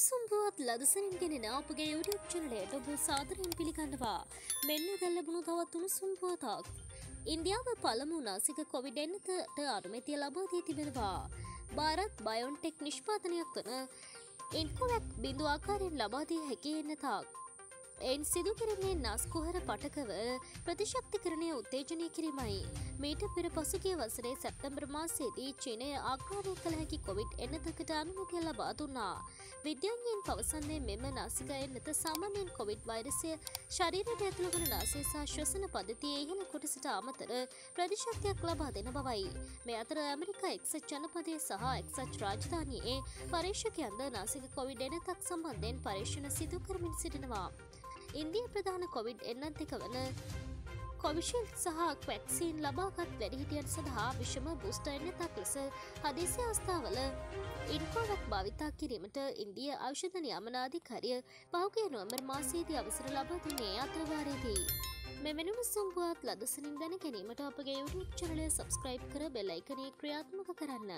උණුසුම්පුවත් ලදසනින් ගෙනෙන අපගේ YouTube චනලයට ඔබ සාදරයෙන් පිළිගන්නවා මෙන්න දැල්ලබුණු තවත් උණුසුම්පුවතක්. ඉන්දියාව පළමු නාසික කොවිඩ එන්නතට අනුමැතිය ලබාදී තිබෙනවා. භාරත් බයොන්ටෙක් නිෂ්පාතනයක් වන ඉන්කොවැක් බිඳු ආකාරයෙන් ලබාදී හැකි එන්නතාක්. එයින් සිදු කරන්නේ නස්කුහර පටකව ප්‍රතිශක්තිකරණය උත්තේජනය කිරීමයි. මීට පෙර පසුගිය වසරේ සැප්තැම්බර් මාසයේදී චීනය ආක්‍රමණය කළ හැකි කොවිඩ් එන්නතකට අනුමතිය ලබා දුන්නා. විද්‍යාඥයන් පවසන්නේ මෙම නාසික එන්නත සාමාන්‍යයෙන් කොවිඩ් වෛරසය ශරීරයට ඇතුළු වන නාසය සහ ශ්වසන පද්ධතියේ ඉහළ කොටසට අමතර ප්‍රතිශක්තියක් ලබා දෙන බවයි. මේ අතර ඇමරිකා එක්සත් ජනපදය සහ එක්සත් රාජධානයේ පර්ේෂකයන්ද නාසික කොවිඩ් එනතක් සම්බන්ධයෙන් පර්ේෂණ සිදු කරමින් සිටිනවා. ඉන්දිය ප්‍රධාන කොවිඩ් එන්නන්තික වන කොවිශල් සහ කවැක්සිීන් ලබාගත් වැඩිහිටියන් සඳහා විෂම බුස්ට එන්නතක් ලෙස හදිසි අවස්ථාවල ඉන්කෝවක් භාවිතා කිරීමට ඉන්දිය අෞෂධ නියමනාධිකරිය පහුගේ නොවම්බර් මාසේදී අවසර ලබාදුන්නේ අත්‍රවාරයේදී. මෙමෙනුම සුම්පුවත් ලදසනින් දැන ගැනීමට අපගේ YouTube චනලය සබස්ක්‍රයිබ් කර බෙල්ලයිකනේ ක්‍රියාත්මක කරන්න.